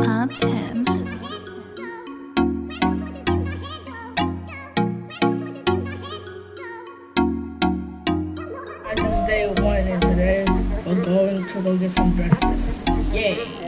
I'm Tim. This is day one, and today we're going to go get some breakfast. Yay!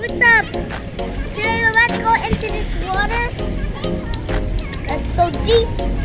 What's up? Cereal, let's go into this water. That's so deep.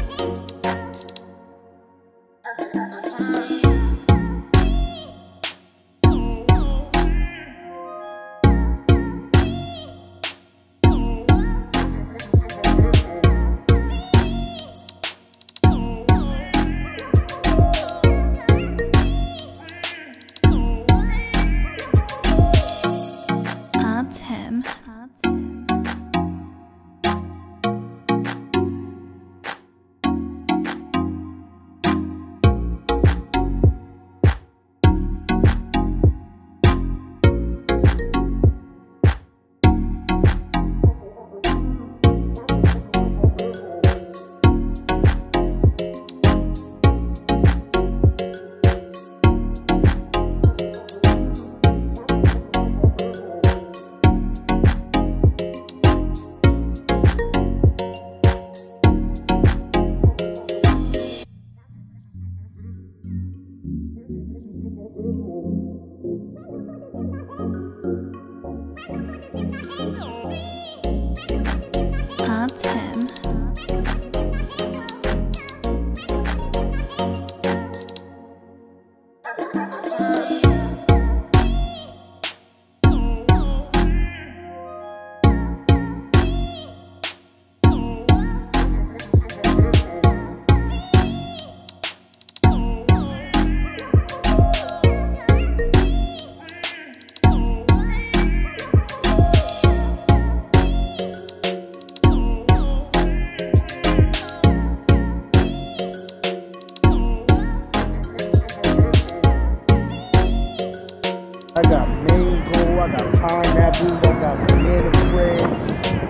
I got mango, I got pineapples, I got banana bread,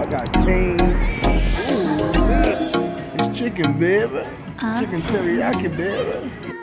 I got Cane's. Ooh, man. It's chicken, baby. Uh-huh. Chicken teriyaki, baby.